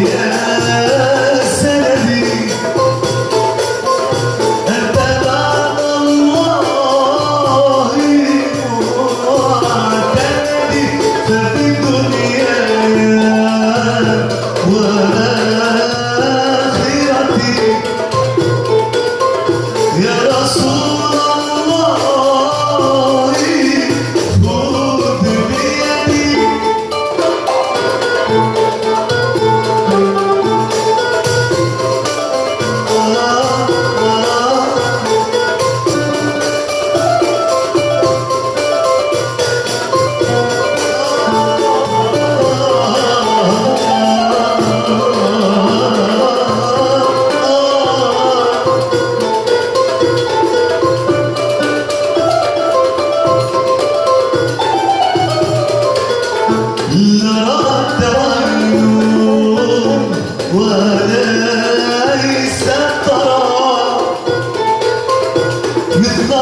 Yeah.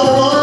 Oh,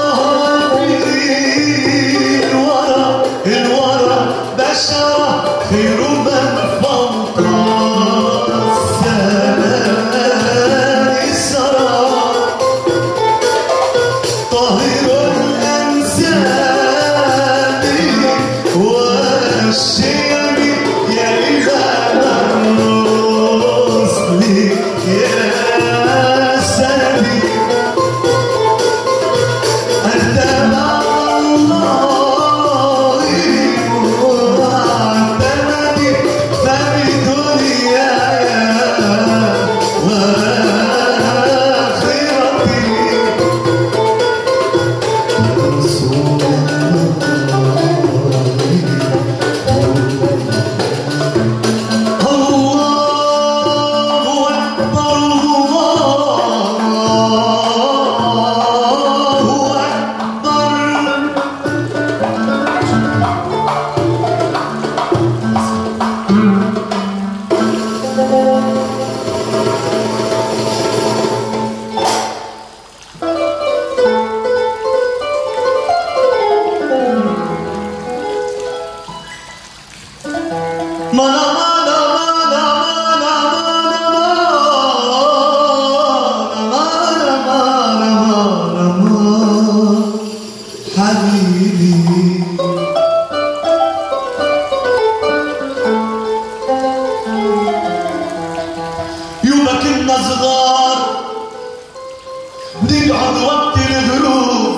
نقعد وقت الهروب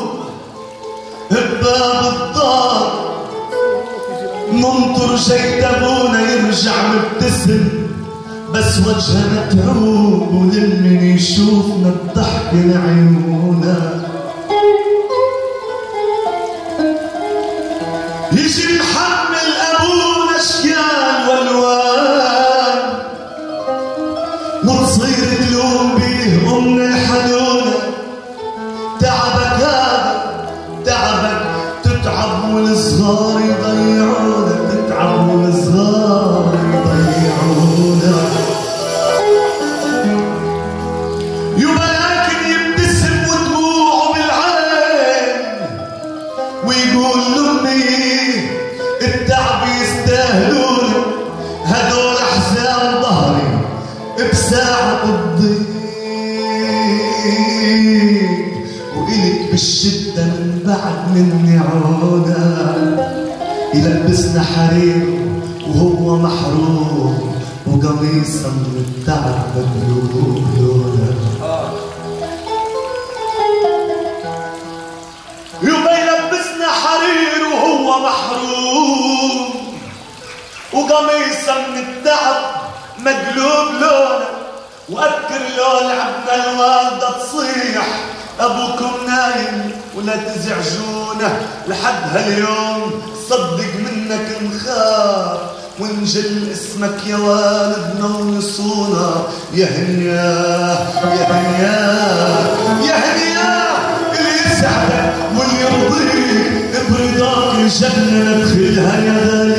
بباب الدار ننطر جيد ابونا يرجع مبتسم بس وجهنا متعوب ولمن يشوفنا الضحك لعيونا يجي محمل أبونا اشكال والوان. وتصير تلوم بيه امنا الحنونة. تعبك هذا تعبك تتعب والصغار بساعة الضيق وإلك بالشدة من بعد مني عودة. يلبسنا حرير وهو محروم وقميصا من التعب مبلول لونه يبقى يلبسنا حرير وهو محروم وقميصه من التعب مقلوب لونه وأذكر لون عبنا الوالده تصيح. أبوكم نايم ولا تزعجونه لحد هاليوم صدق منك نخاف ونجل اسمك يا والدنا ونصونا يا هنياه يا هنياه يا. هنياه اللي يسعدك واللي يرضيك برضاك الجنة ندخلها يا ذا